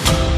Bye.